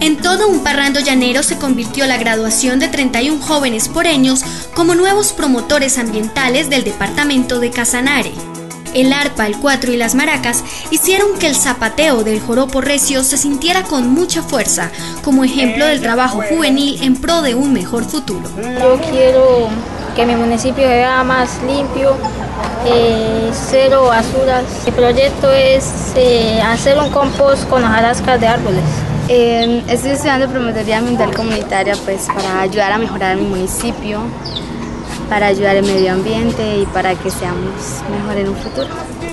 En todo un parrando llanero se convirtió la graduación de 31 jóvenes poreños como nuevos promotores ambientales del departamento de Casanare. El arpa, el cuatro y las maracas hicieron que el zapateo del joropo recio se sintiera con mucha fuerza, como ejemplo del trabajo juvenil en pro de un mejor futuro. Yo quiero que mi municipio sea más limpio, eh, cero basuras. Mi proyecto es eh, hacer un compost con hojarascas de árboles. Eh, estoy estudiando promotoría ambiental comunitaria pues para ayudar a mejorar mi municipio, para ayudar al medio ambiente y para que seamos mejor en un futuro.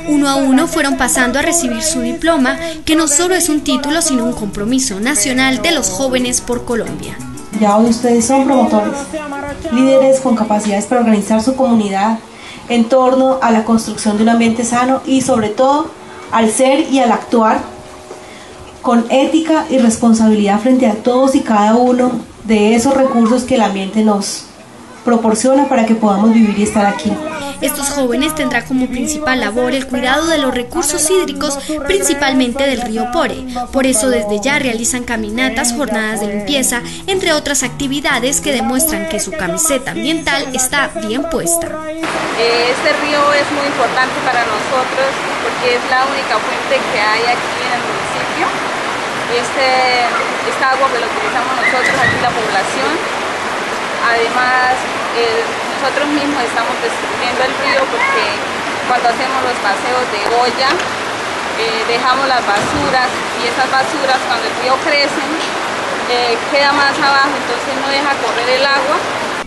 Uno a uno fueron pasando a recibir su diploma, que no solo es un título, sino un compromiso nacional de los jóvenes por Colombia. Ya hoy ustedes son promotores, líderes con capacidades para organizar su comunidad en torno a la construcción de un ambiente sano y sobre todo al ser y al actuar con ética y responsabilidad frente a todos y cada uno de esos recursos que el ambiente nos proporciona para que podamos vivir y estar aquí. Estos jóvenes tendrán como principal labor el cuidado de los recursos hídricos, principalmente del río Pore. Por eso desde ya realizan caminatas, jornadas de limpieza, entre otras actividades que demuestran que su camiseta ambiental está bien puesta. Este río es muy importante para nosotros porque es la única fuente que hay aquí en el municipio. Este, esta agua que lo utilizamos nosotros aquí la población. Además, nosotros mismos estamos destruyendo el río porque cuando hacemos los paseos de olla, eh, dejamos las basuras y esas basuras cuando el río crece eh, queda más abajo, entonces no deja correr el agua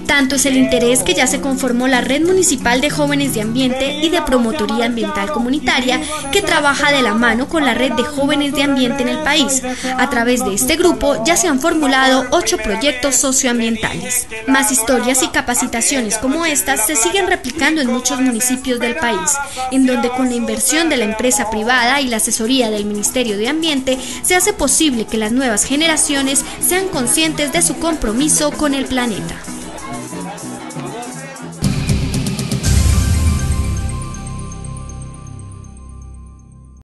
tanto es el interés que ya se conformó la Red Municipal de Jóvenes de Ambiente y de Promotoría Ambiental Comunitaria que trabaja de la mano con la Red de Jóvenes de Ambiente en el país. A través de este grupo ya se han formulado ocho proyectos socioambientales. Más historias y capacitaciones como estas se siguen replicando en muchos municipios del país, en donde con la inversión de la empresa privada y la asesoría del Ministerio de Ambiente se hace posible que las nuevas generaciones sean conscientes de su compromiso con el planeta.